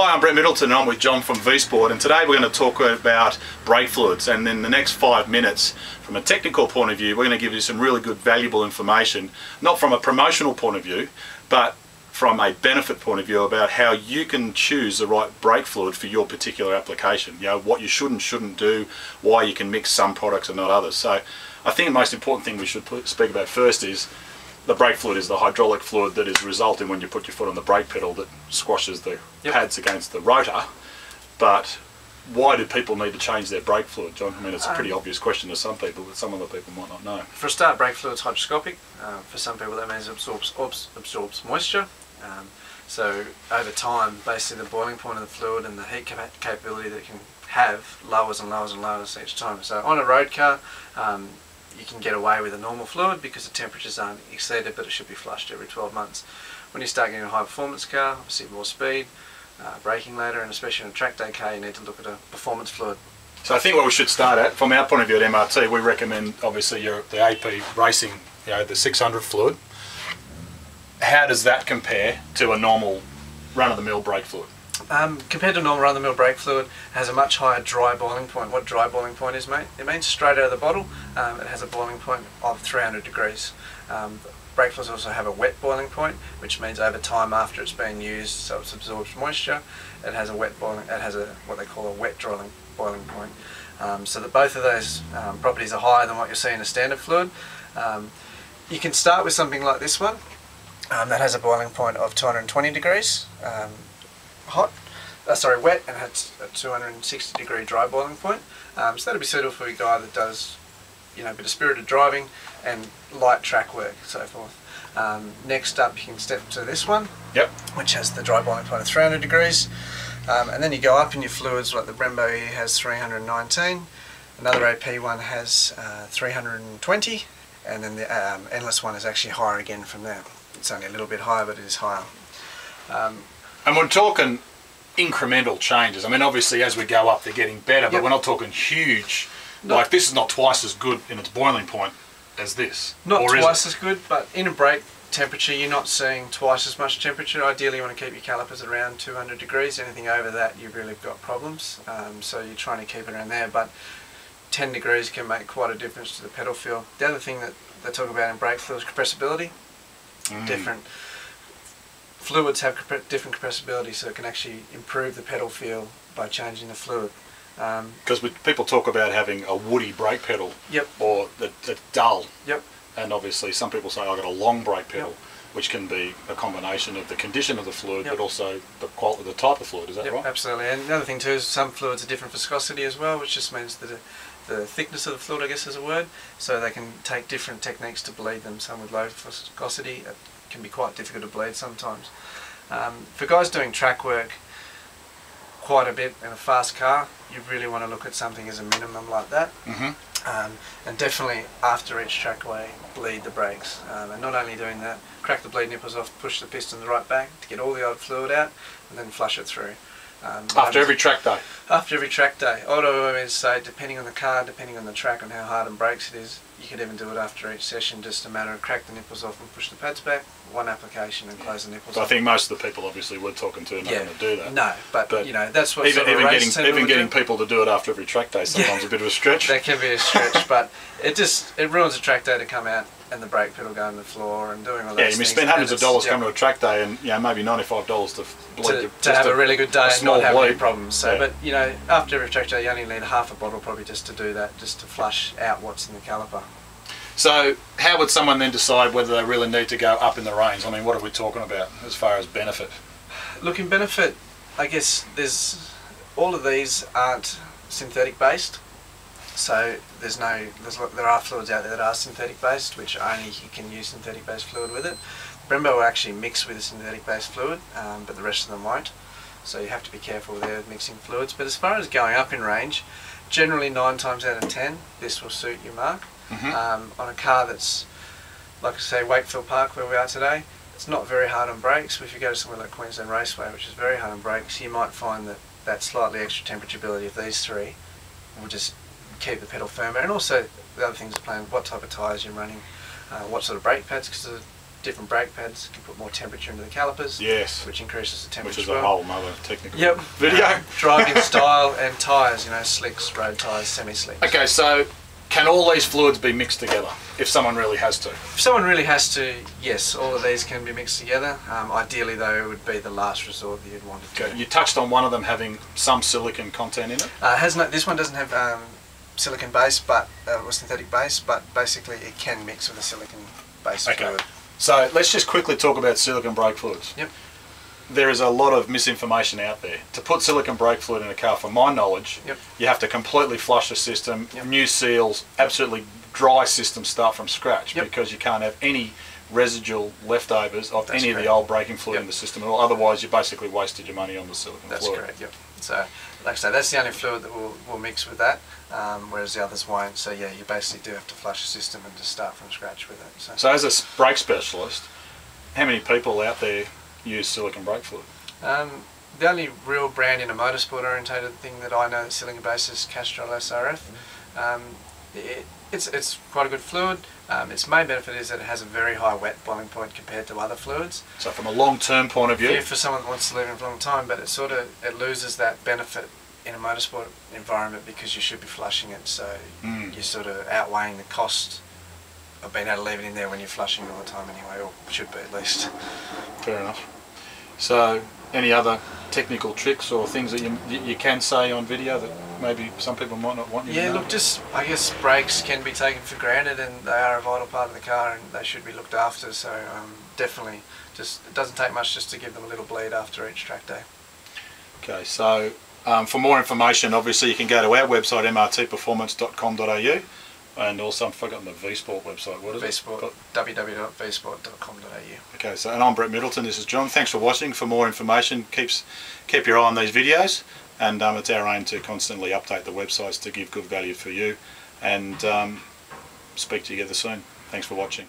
Hi, I'm Brett Middleton and I'm with John from V-Sport and today we're going to talk about brake fluids and in the next five minutes from a technical point of view we're going to give you some really good valuable information not from a promotional point of view but from a benefit point of view about how you can choose the right brake fluid for your particular application you know what you should and shouldn't do why you can mix some products and not others. So I think the most important thing we should speak about first is the brake fluid is the hydraulic fluid that is resulting when you put your foot on the brake pedal that squashes the yep. pads against the rotor. But why do people need to change their brake fluid, John? I mean, it's a pretty um, obvious question to some people, but some other people might not know. For a start, brake fluid's hygroscopic. Uh, for some people, that means it absorbs, absorbs moisture. Um, so over time, basically the boiling point of the fluid and the heat capability that it can have lowers and lowers and lowers each time. So on a road car, um, you can get away with a normal fluid because the temperatures aren't exceeded but it should be flushed every 12 months. When you start getting a high performance car, obviously more speed, uh, braking later and especially in a track day car you need to look at a performance fluid. So I think what we should start at, from our point of view at MRT, we recommend obviously your, the AP Racing, you know, the 600 fluid. How does that compare to a normal run-of-the-mill brake fluid? Um, compared to normal run-of-the-mill brake fluid, it has a much higher dry boiling point. What dry boiling point is, mate? It means straight out of the bottle, um, it has a boiling point of 300 degrees. Um, brake fluids also have a wet boiling point, which means over time after it's been used, so it absorbs moisture, it has a wet boiling, it has a what they call a wet boiling boiling point. Um, so that both of those um, properties are higher than what you see in a standard fluid. Um, you can start with something like this one, that has a boiling point of 220 degrees hot, uh, sorry, wet, and has a 260 degree dry boiling point. Um, so that'll be suitable for a guy that does, you know, a bit of spirited driving and light track work, so forth. Um, next up, you can step to this one, yep. which has the dry boiling point of 300 degrees. Um, and then you go up in your fluids, like the Brembo here has 319, another AP one has uh, 320, and then the um, Endless one is actually higher again from there. It's only a little bit higher, but it is higher. And we're talking incremental changes. I mean, obviously, as we go up, they're getting better, yep. but we're not talking huge. Not like this is not twice as good in its boiling point as this. Not twice as good, but in a brake temperature, you're not seeing twice as much temperature. Ideally, you want to keep your calipers around 200 degrees. Anything over that, you've really got problems. Um, so you're trying to keep it around there, but 10 degrees can make quite a difference to the pedal feel. The other thing that they talk about in brake fluid is compressibility. Mm. Different fluids have different compressibility so it can actually improve the pedal feel by changing the fluid. Because um, people talk about having a woody brake pedal yep. or the, the dull. Yep. And obviously some people say I've got a long brake pedal. Yep. Which can be a combination of the condition of the fluid, yep. but also the quality, the type of fluid. Is that yep, right? Absolutely. And the other thing too is some fluids are different viscosity as well, which just means that the thickness of the fluid, I guess, is a word. So they can take different techniques to bleed them. Some with low viscosity can be quite difficult to bleed sometimes. Um, for guys doing track work quite a bit in a fast car, you really want to look at something as a minimum like that. Mm -hmm. um, and definitely after each trackway, bleed the brakes. Um, and not only doing that, crack the bleed nipples off, push the piston the right back to get all the old fluid out, and then flush it through. Um, after every track day? After every track day. I'd always say, depending on the car, depending on the track and how hard and brakes it is, you could even do it after each session, just a matter of crack the nipples off and push the pads back, one application and close the nipples so I think most of the people obviously we're talking to are not yeah, going to do that. No, but, but you know, that's what even, sort of even getting, even getting people to do it after every track day sometimes yeah, a bit of a stretch. That can be a stretch, but it just, it ruins a track day to come out and the brake pedal going to the floor and doing all that. Yeah, you spend hundreds of dollars coming to a track day and you know, maybe $95 to bleed To, to have a, a, really good day and not have bleed. any problems. So, yeah. But, you know, after every track day you only need half a bottle probably just to do that, just to flush out what's in the caliper. So how would someone then decide whether they really need to go up in the range? I mean, what are we talking about as far as benefit? Look, in benefit, I guess there's all of these aren't synthetic based. So there's no, there's, there are fluids out there that are synthetic based, which only you can use synthetic based fluid with it. Brembo will actually mix with a synthetic based fluid, um, but the rest of them won't. So you have to be careful there mixing fluids. But as far as going up in range, generally nine times out of ten, this will suit your mark. Mm -hmm. um, on a car that's, like I say, Wakefield Park where we are today, it's not very hard on brakes. But if you go to somewhere like Queensland Raceway, which is very hard on brakes, you might find that that slightly extra temperature ability of these three will just keep the pedal firmer. And also the other things are playing what type of tyres you're running, uh, what sort of brake pads, because different brake pads. You can put more temperature into the calipers, Yes. which increases the temperature. Which is as a whole nother technical Yep. video. Um, driving style and tyres, you know, slicks, road tyres, semi-slicks. Okay, so can all these fluids be mixed together if someone really has to? If someone really has to, yes, all of these can be mixed together. Um, ideally, though, it would be the last resort that you'd want to do. You touched on one of them having some silicon content in it. Uh, has no, this one doesn't have um, silicon base, but uh, or synthetic base, but basically it can mix with a silicon base Okay. fluid. So let's just quickly talk about silicon brake fluids. Yep. There is a lot of misinformation out there. To put silicon brake fluid in a car, from my knowledge, Yep. you have to completely flush the system, Yep. new seals, absolutely dry system start from scratch Yep. because you can't have any residual leftovers of That's any of the old braking fluid Yep. in the system at all. Otherwise, you basically wasted your money on the silicon That's fluid. correct. Yep. So, like I say, that's the only fluid that will, will mix with that, um, whereas the others won't. So yeah, you basically do have to flush the system and just start from scratch with it. So, So, as a brake specialist, how many people out there use silicon brake fluid? um, the only real brand in a motorsport orientated thing that I know that's silicon base is Castrol SRF. Um, it, it's it's quite a good fluid. Um, its main benefit is that it has a very high wet boiling point compared to other fluids. So, from a long-term point of view, Yeah, for someone that wants to live in for a long time, but it sort of it loses that benefit in a motorsport environment because you should be flushing it, so Mm. you're sort of outweighing the cost of being able to leave it in there when you're flushing all the time anyway, or should be at least. Fair enough. So, any other technical tricks or things that you, you can say on video that maybe some people might not want you to Yeah, look, just I guess brakes can be taken for granted, and they are a vital part of the car, and they should be looked after. So um, definitely, just it doesn't take much just to give them a little bleed after each track day. Okay, so um, for more information, obviously you can go to our website, mrtperformance.com.au, and also I've forgotten the V-Sport website. What is Vsport, it? www.vsport.com.au. Okay, so and I'm Brett Middleton. This is John. Thanks for watching. For more information, keeps keep your eye on these videos, and um, it's our aim to constantly update the websites to give good value for you, and um, speak to you again soon. Thanks for watching.